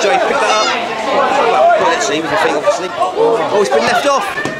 Joey pick that up. Well, let's see with your feet obviously. Oh, it's been left off.